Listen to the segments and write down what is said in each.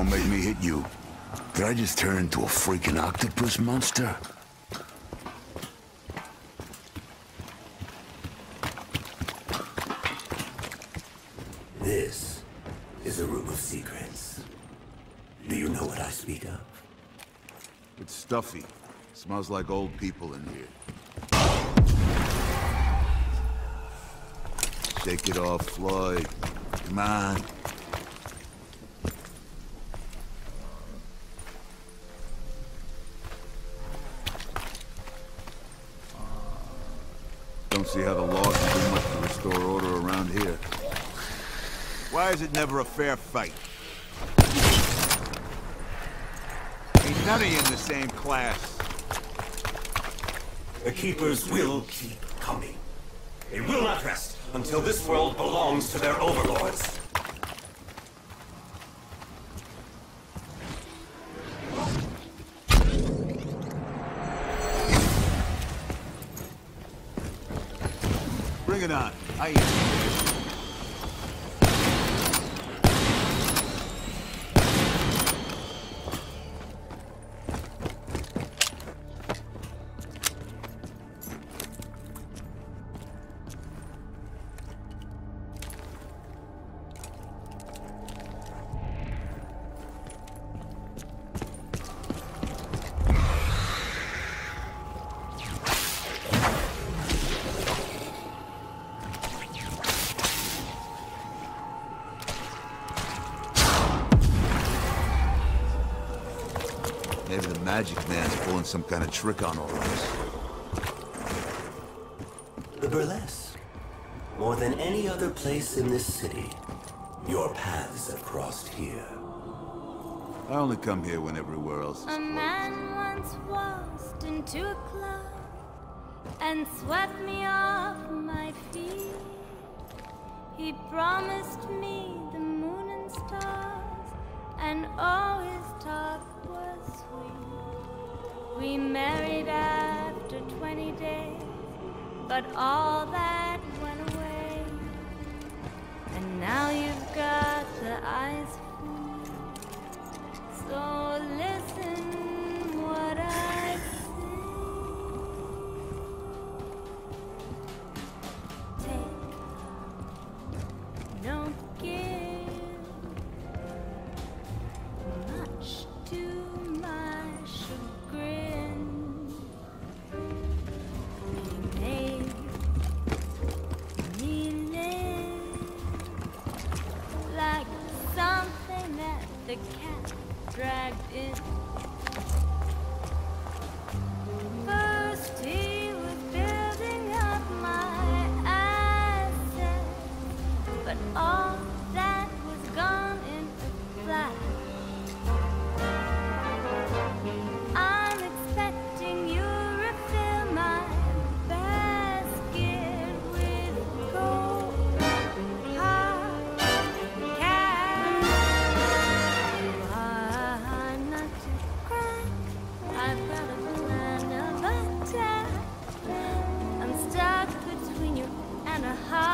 Don't make me hit you. Did I just turn into a freaking octopus monster? This is a room of secrets. Do you know what I speak of? It's stuffy. Smells like old people in here. Shake it off, Floyd. Come on. See how the law can do much to restore order around here. Why is it never a fair fight? Ain't none of you in the same class. The Keepers will keep coming. They will not rest until this world belongs to their overlords. Bring it on. I Maybe the magic man's pulling some kind of trick on all of us. The burlesque. More than any other place in this city, your paths have crossed here. I only come here when everywhere else is A closed. man once waltzed into a club and swept me off my feet. He promised me the moon and stars, and all his talk was sweet. We married after 20 days, but all that went away. And now you've got the eyes full. So listen dragged in. gonna hide.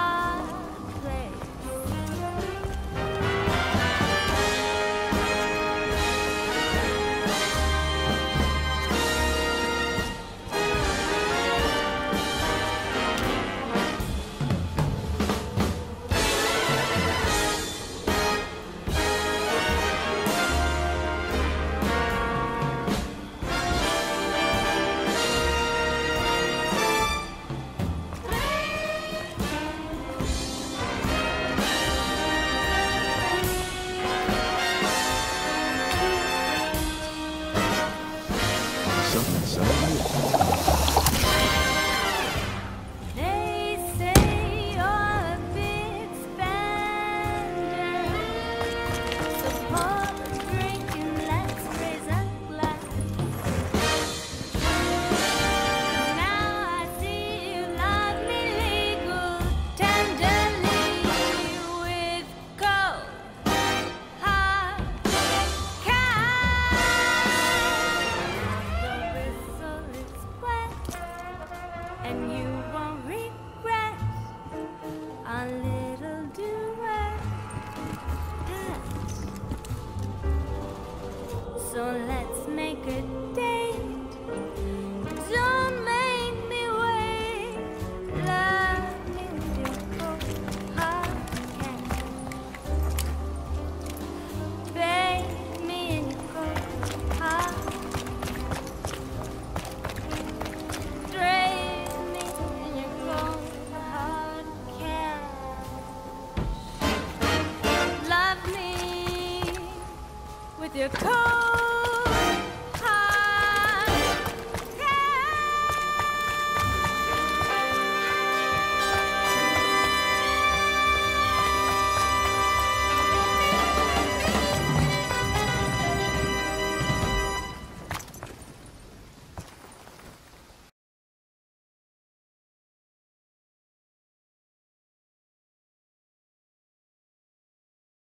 Your cold